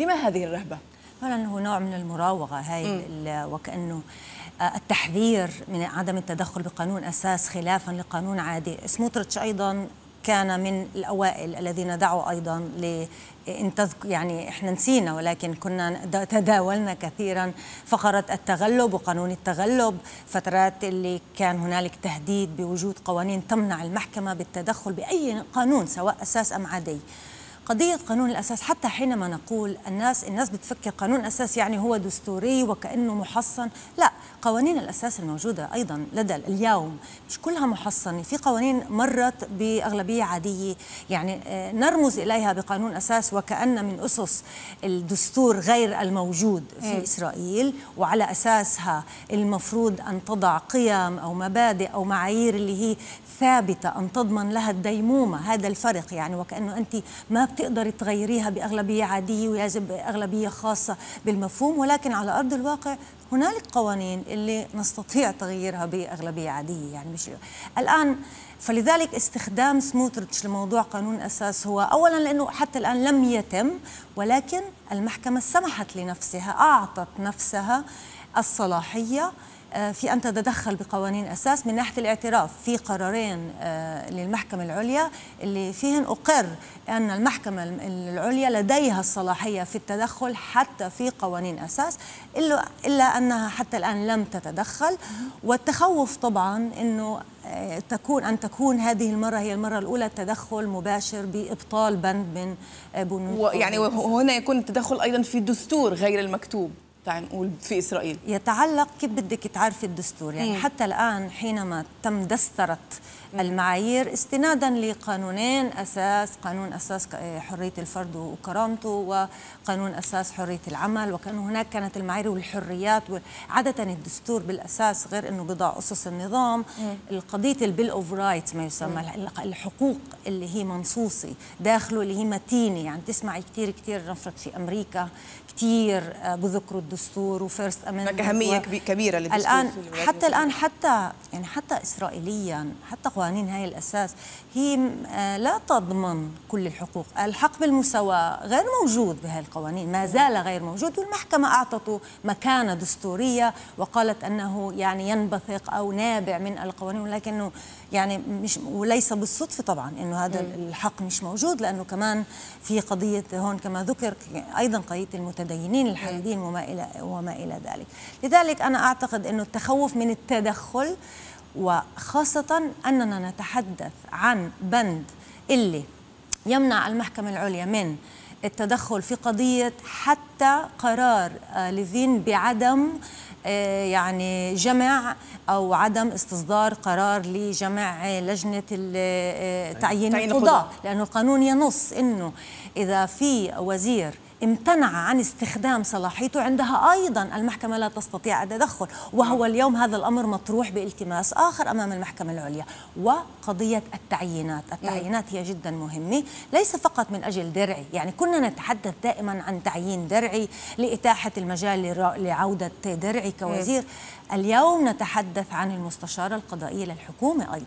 لما هذه الرهبة؟ اولا هو نوع من المراوغة هاي وكأنه التحذير من عدم التدخل بقانون أساس خلافا لقانون عادي. سموتريتش أيضا كان من الأوائل الذين دعوا أيضا ل يعني إحنا نسينا ولكن كنا تداولنا كثيرا فقرة التغلب وقانون التغلب فترات اللي كان هنالك تهديد بوجود قوانين تمنع المحكمة بالتدخل بأي قانون سواء أساس أم عادي. قضية قانون الأساس. حتى حينما نقول الناس الناس بتفكر قانون الأساس يعني هو دستوري وكأنه محصن. لا قوانين الأساس الموجودة أيضا لدى اليوم. مش كلها محصنة. في قوانين مرت بأغلبية عادية. يعني نرمز إليها بقانون أساس وكأن من أسس الدستور غير الموجود في م. إسرائيل. وعلى أساسها المفروض أن تضع قيم أو مبادئ أو معايير اللي هي ثابتة أن تضمن لها الديمومة. هذا الفرق يعني. وكأنه أنت ما بتقدري تغيريها بأغلبية عادية ويجب أغلبية خاصة بالمفهوم ولكن على أرض الواقع هنالك قوانين اللي نستطيع تغييرها بأغلبية عادية يعني مش الآن فلذلك استخدام سموتريتش لموضوع قانون أساس هو أولا لأنه حتى الآن لم يتم ولكن المحكمة سمحت لنفسها أعطت نفسها الصلاحية في أن تتدخل بقوانين أساس من ناحية الاعتراف في قرارين للمحكمة العليا اللي فيهن أقر أن المحكمة العليا لديها الصلاحية في التدخل حتى في قوانين أساس إلا, أنها حتى الآن لم تتدخل. والتخوف طبعا أنه تكون أن تكون هذه المرة هي المرة الأولى تدخل مباشر بإبطال بند من بنود يعني هنا يكون التدخل أيضا في الدستور غير المكتوب. تعال نقول في إسرائيل. يتعلق كيف بدك تعرفي الدستور؟ يعني مم. حتى الآن حينما تم دسترة المعايير استنادا لقانونين أساس قانون أساس حرية الفرد وكرامته وقانون أساس حرية العمل وكان هناك كانت المعايير والحريات عاده الدستور بالأساس غير إنه بضع أسس النظام. القضية ال Bill of Rights ما يسمى الحقوق اللي هي منصوصة داخله اللي هي متينة. يعني تسمعي كثير كثير نفرت في أمريكا كثير بذكروا الدستور و First Amendment أهمية و... كبيرة للدستور الآن حتى الآن حتى يعني حتى اسرائيليا حتى قوانين هاي الأساس هي لا تضمن كل الحقوق الحق بالمساواة غير موجود بهاي القوانين ما زال غير موجود والمحكمة أعطته مكانة دستورية وقالت أنه يعني ينبثق أو نابع من القوانين ولكنه يعني مش وليس بالصدفة طبعا إنه هذا. الحق مش موجود لأنه كمان في قضية هون كما ذكر أيضا قضية المتدينين الحديدين وما وما إلى ذلك. لذلك أنا أعتقد إنه التخوف من التدخل وخاصة أننا نتحدث عن بند اللي يمنع المحكمة العليا من التدخل في قضية حتى قرار ليفين بعدم يعني جمع أو عدم استصدار قرار لجمع لجنة تعيين القضاه لأنه القانون ينص إنه إذا في وزير امتنع عن استخدام صلاحيته عندها أيضا. المحكمة لا تستطيع التدخل وهو اليوم هذا الأمر مطروح بالتماس آخر أمام المحكمة العليا. وقضية التعيينات التعيينات هي جدا مهمة ليس فقط من أجل درعي يعني كنا نتحدث دائما عن تعيين درعي لإتاحة المجال لعودة درعي كوزير. اليوم نتحدث عن المستشاره القضائيه للحكومة أيضا.